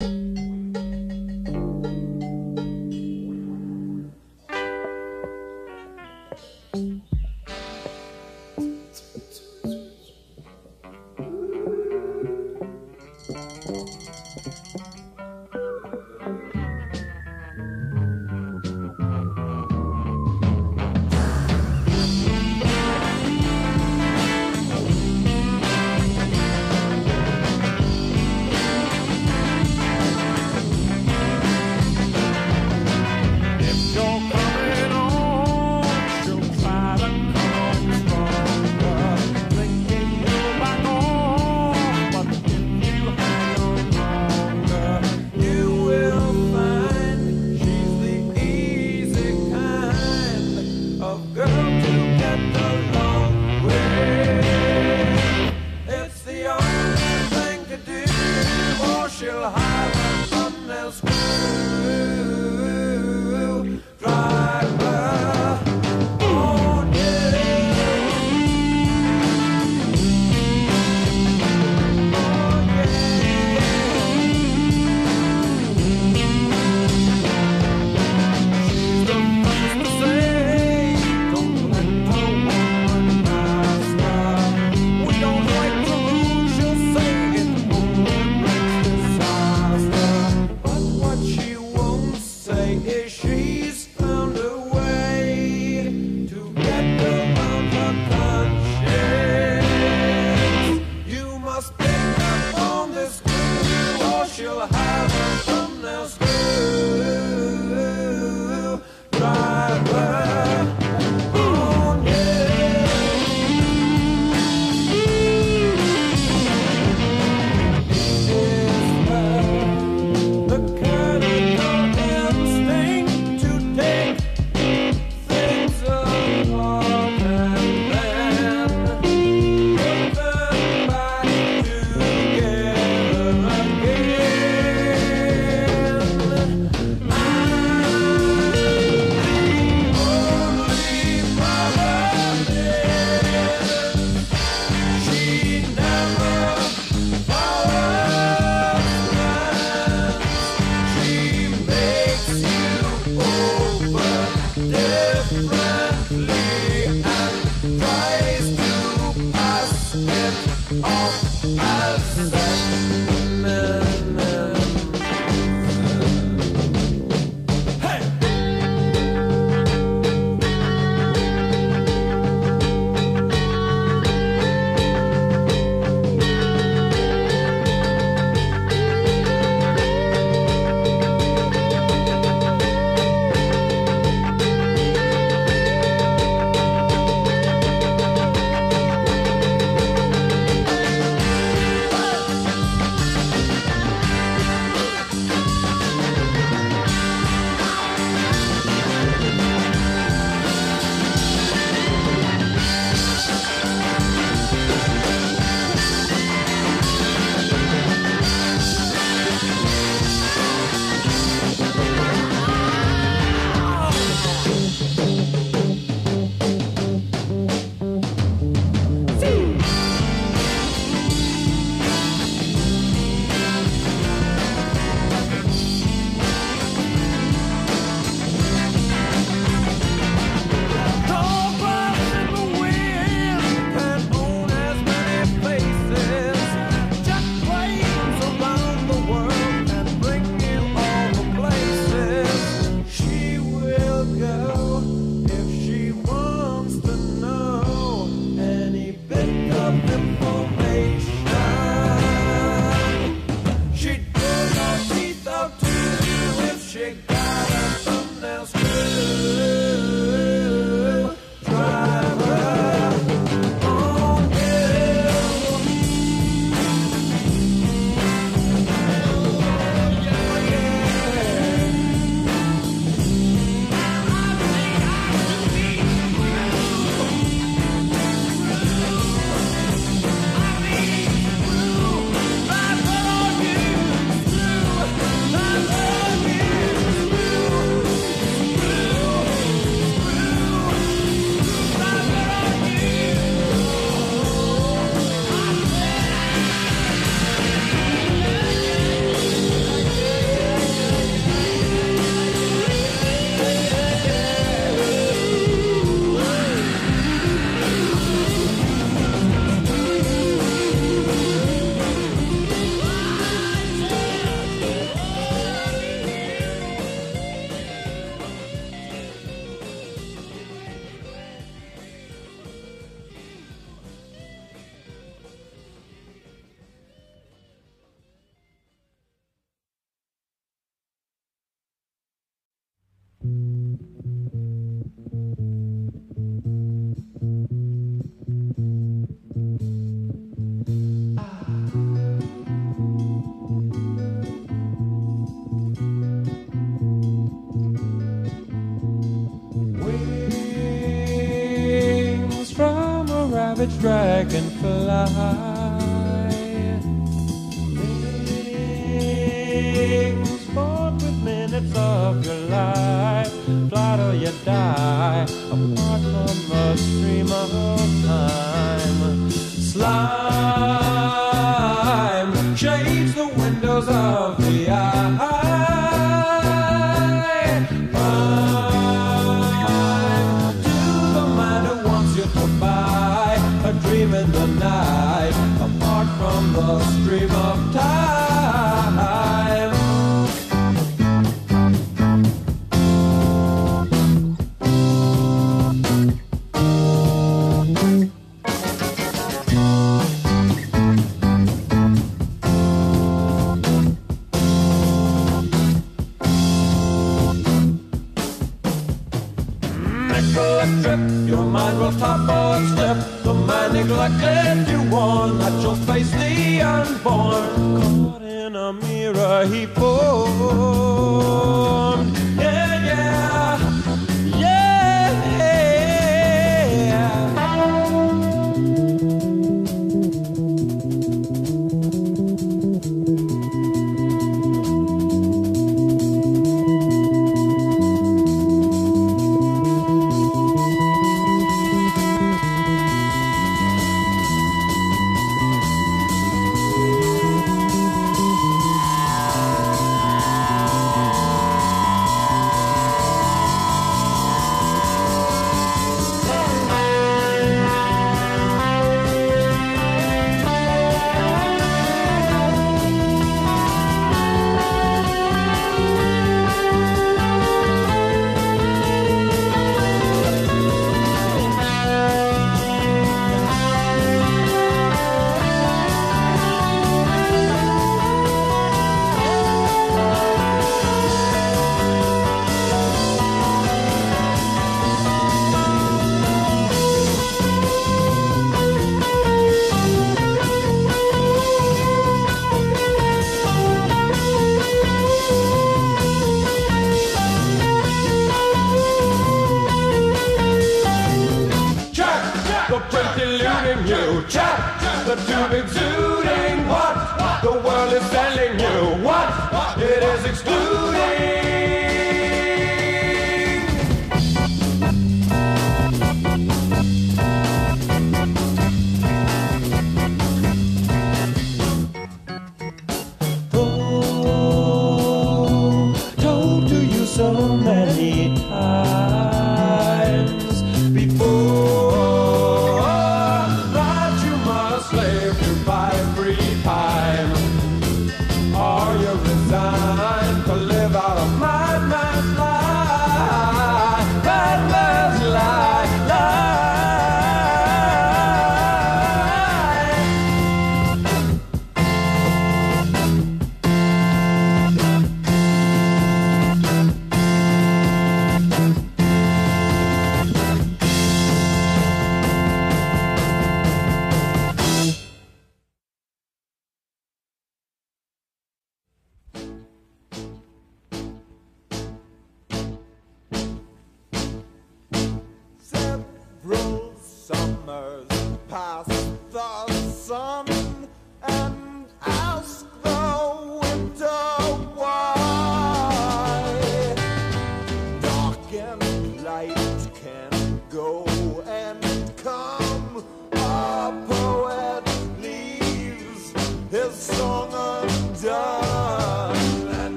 If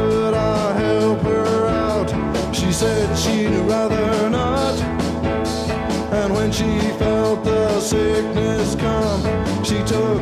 could I help her out? She said she'd rather not. And when she felt the sickness come, she took